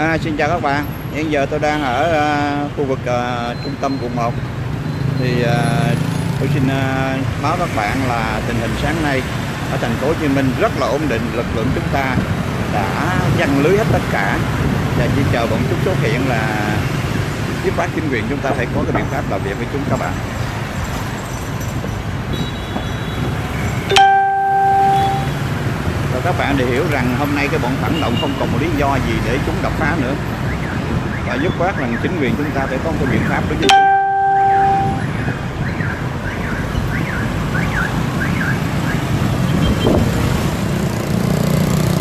À, xin chào các bạn. Hiện giờ tôi đang ở uh, khu vực uh, trung tâm quận 1. Thì uh, tôi xin uh, báo các bạn là tình hình sáng nay ở thành phố Hồ Chí Minh rất là ổn định. Lực lượng chúng ta đã dăng lưới hết tất cả và chỉ chờ bọn chúng xuất hiện là tiếp phát chính quyền chúng ta phải có cái biện pháp làm việc với chúng các bạn. Các bạn để hiểu rằng hôm nay cái bọn phản động không còn một lý do gì để chúng đập phá nữa. Và dứt khoát rằng chính quyền chúng ta phải có cái biện pháp đối với chúng.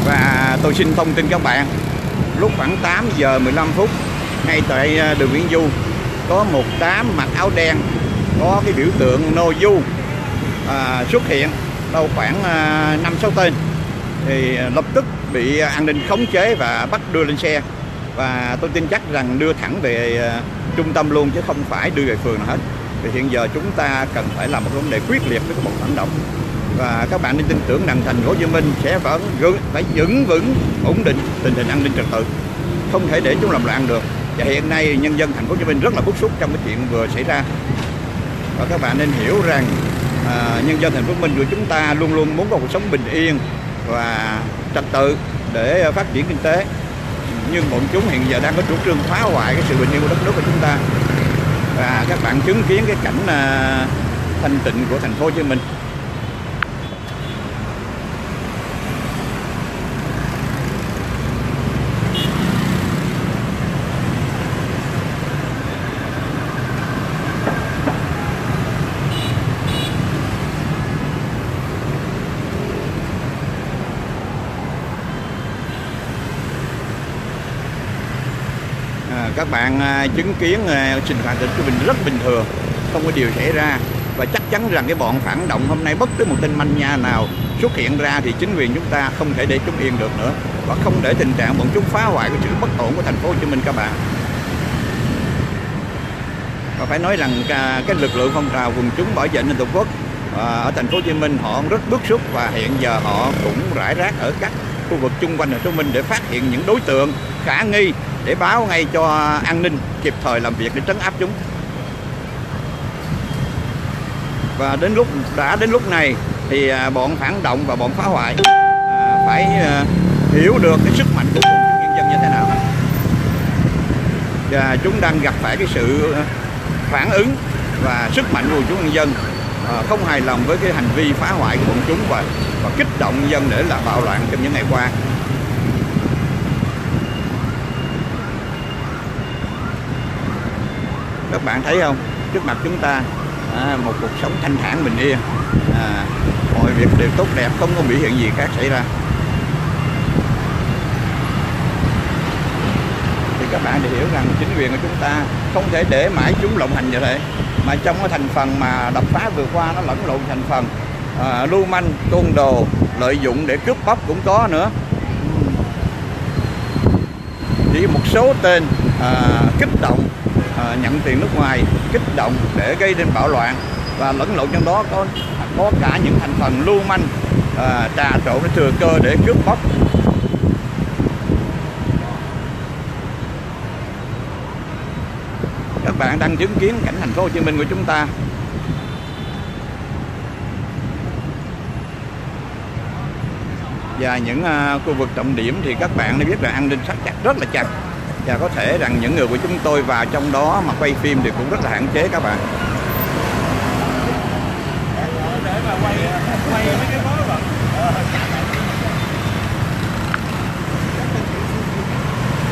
Và tôi xin thông tin các bạn Lúc khoảng 8 giờ 15 phút Ngay tại à, đường Nguyễn Du Có một đám mặc áo đen Có cái biểu tượng nô Du à, Xuất hiện Đâu khoảng à, sáu tên thì à, lập tức bị à, an ninh khống chế Và bắt đưa lên xe. Và tôi tin chắc rằng đưa thẳng về à, trung tâm luôn Chứ không phải đưa về phường nào hết. Vì hiện giờ chúng ta cần phải làm một vấn đề quyết liệt với các bọn phản động. Và các bạn nên tin tưởng rằng thành phố Hồ Chí Minh sẽ vẫn vững phải vững vững ổn định tình hình an ninh trật tự. Không thể để chúng làm loạn được. Và hiện nay nhân dân thành phố Hồ Chí Minh rất là bức xúc trong cái chuyện vừa xảy ra. Và các bạn nên hiểu rằng à, nhân dân thành phố Hồ Chí Minh của chúng ta luôn luôn muốn có cuộc sống bình yên và trật tự để phát triển kinh tế. Nhưng bọn chúng hiện giờ đang có chủ trương phá hoại cái sự bình yên của đất nước của chúng ta. Và các bạn chứng kiến cái cảnh à, thanh tịnh của thành phố Hồ Chí Minh À, các bạn à, chứng kiến à, trình sinh hoạt tỉnh của mình rất bình thường, không có điều xảy ra. Và chắc chắn rằng cái bọn phản động hôm nay bất cứ một tên manh nha nào xuất hiện ra thì chính quyền chúng ta không thể để chúng yên được nữa và không để tình trạng bọn chúng phá hoại cái sự bất ổn của thành phố Hồ Chí Minh các bạn. Và phải nói rằng à, cái lực lượng phong trào quần chúng bảo vệ an ninh tổ quốc ở thành phố Hồ Chí Minh họ rất bức xúc và hiện giờ họ cũng rải rác ở các khu vực chung quanh thành phố Hồ Chí Minh để phát hiện những đối tượng khả nghi để báo ngay cho an ninh kịp thời làm việc để trấn áp chúng. Và đến lúc, đã đến lúc này thì à, bọn phản động và bọn phá hoại à, phải à, hiểu được cái sức mạnh của quần chúng nhân dân như thế nào. Và chúng đang gặp phải cái sự phản ứng và sức mạnh của quần chúng nhân dân. Ờ, không hài lòng với cái hành vi phá hoại của bọn chúng và, và kích động dân để là bạo loạn trong những ngày qua. Các bạn thấy không? Trước mặt chúng ta à, một cuộc sống thanh thản bình yên. À, mọi việc đều tốt đẹp không có biểu hiện gì khác xảy ra. Thì các bạn để hiểu rằng chính quyền của chúng ta không thể để mãi chúng lộng hành như thế mà trong cái thành phần mà đập phá vừa qua nó lẫn lộn thành phần à, lưu manh côn đồ lợi dụng để cướp bóc cũng có nữa. Chỉ một số tên à, kích động à, nhận tiền nước ngoài kích động để gây nên bạo loạn. Và lẫn lộn trong đó có có cả những thành phần lưu manh à, trà trộn để thừa cơ để cướp bóc. Bạn đang chứng kiến cảnh thành phố Hồ Chí Minh của chúng ta. Và những uh, khu vực trọng điểm thì các bạn đã biết là an ninh sát chặt rất là chặt. Và có thể rằng những người của chúng tôi vào trong đó mà quay phim thì cũng rất là hạn chế các bạn.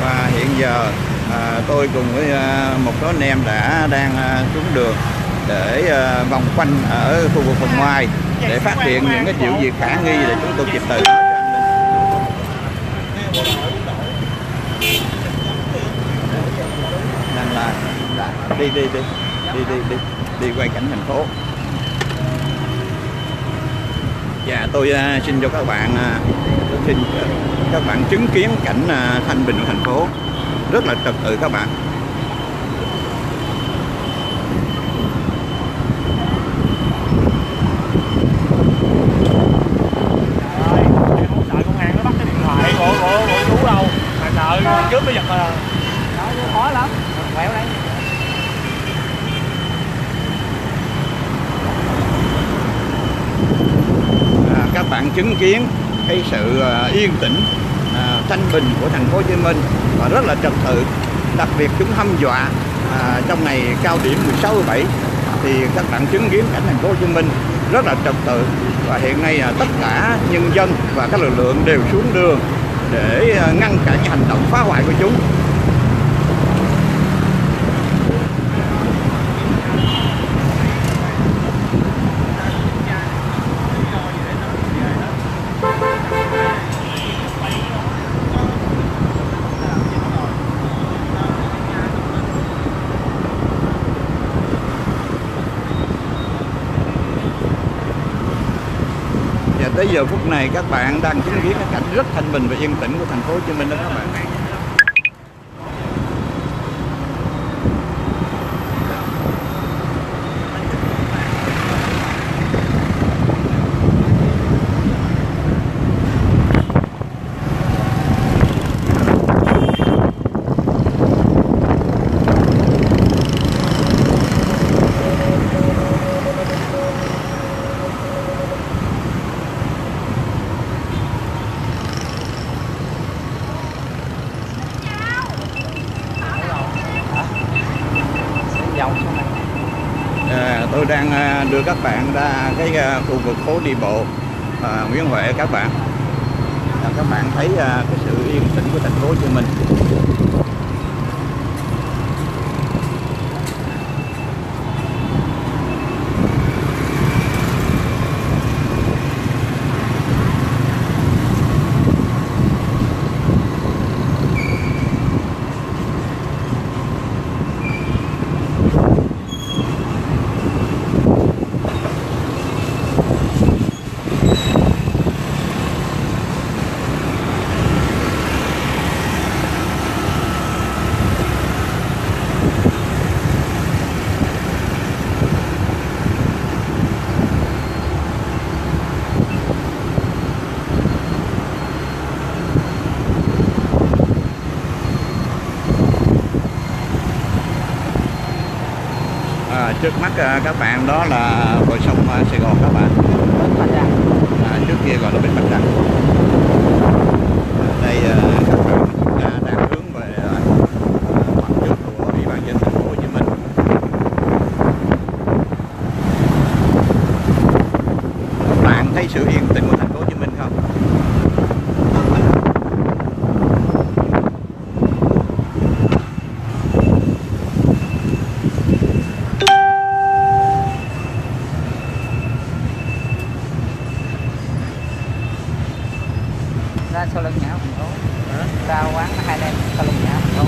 Và hiện giờ à, tôi cùng với à, một số anh em đã đang à, xuống đường để à, vòng quanh ở khu vực phần ngoài để phát hiện những cái triệu việc khả nghi để chúng tôi kịp thời nên là đi đi đi. Đi đi đi. Đi quay cảnh thành phố. Và tôi uh, xin cho các bạn uh, tôi xin các bạn chứng kiến cảnh uh, thanh bình của thành phố rất là trật tự các bạn. Bắt cái giật là khó lắm. Quẹo đây. À, các bạn chứng kiến cái sự à, yên tĩnh thanh bình của thành phố Hồ Chí Minh và rất là trật tự. Đặc biệt chúng hâm dọa à, trong ngày cao điểm 16 17 thì các bạn chứng kiến cảnh thành phố Hồ Chí Minh rất là trật tự. Và hiện nay à, tất cả nhân dân và các lực lượng đều xuống đường để à, ngăn cản hành động phá hoại của chúng. Giờ phút này các bạn đang chứng kiến cái cảnh rất thanh bình và yên tĩnh của thành phố Hồ Chí Minh đó các bạn. vòng xuống này À, tôi đang à, đưa các bạn ra cái à, khu vực phố đi bộ à, Nguyễn Huệ các bạn. À, các bạn thấy à, cái sự yên tĩnh của thành phố Hồ Chí Minh. Trước mắt à, các bạn đó là bờ sông à, Sài Gòn các bạn. Bến Bạch Đằng À, trước kia gọi là bến Bạch Đằng. À, đây à, các bạn chúng ta đang hướng về à, mặt trước của Ủy ban dân thành phố Hồ Chí Minh. Bạn thấy sự yên tĩnh của thành phố Hồ Chí Minh không? ra sau lưng nhà thành phố ra quán hai đêm sau lưng nhà thành phố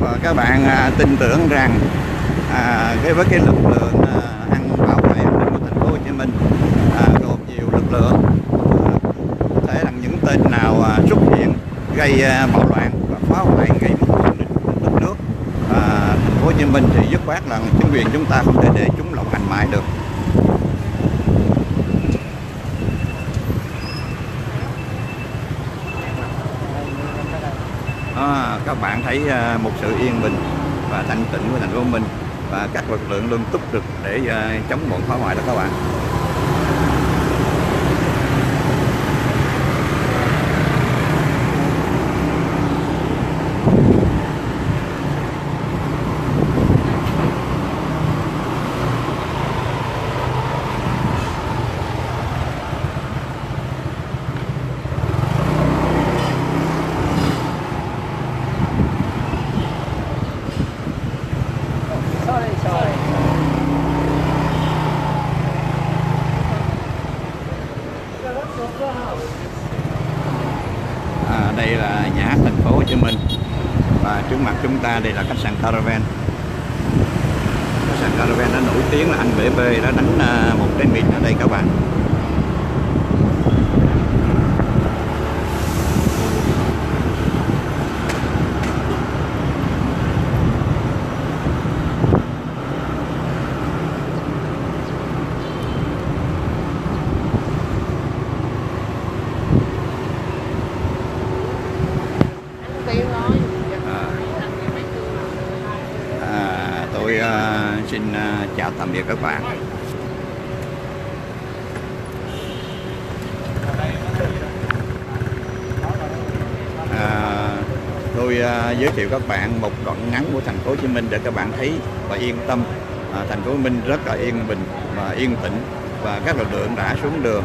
và các bạn à, tin tưởng rằng à, cái với cái lực lượng à, ăn bảo vệ an ninh của thành phố Hồ Chí Minh à, gồm nhiều lực lượng à, có thể là những tên nào à, xuất hiện gây à, bạo loạn và phá hoại gây mất ổn định đất nước à, thành phố Hồ Chí Minh thì dứt khoát là chính quyền chúng ta không thể để chúng lộng hành mãi được À, các bạn thấy à, một sự yên bình và thanh tịnh của thành phố Hồ Minh và các lực lượng luôn túc trực để à, chống bọn phá hoại đó các bạn. Chí Minh. Và trước mặt chúng ta đây là khách sạn Caravan. Khách sạn Caravan nó nổi tiếng là anh bể bê, nó đánh à, một trái biển ở đây các bạn. Xin à, chào tạm biệt các bạn. À, tôi à, giới thiệu các bạn một đoạn ngắn của thành phố Hồ Chí Minh để các bạn thấy và yên tâm. À, thành phố Hồ Chí Minh rất là yên bình và yên tĩnh và các lực lượng đã xuống đường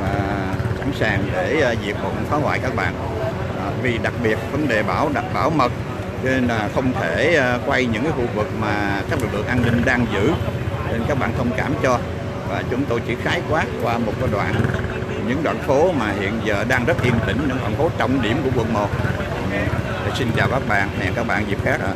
và sẵn sàng để à, diệt bọn phá hoại các bạn. À, vì đặc biệt vấn đề bảo đặt bảo mật cho nên là không thể ờ, quay những cái khu vực mà các lực lượng an ninh đang giữ. Nên các bạn thông cảm cho. Và chúng tôi chỉ khái quát qua một cái đoạn, những đoạn phố mà hiện giờ đang rất yên tĩnh, những đoạn phố trọng điểm của quận 1 Để xin chào các bạn. Hẹn các bạn dịp khác ạ.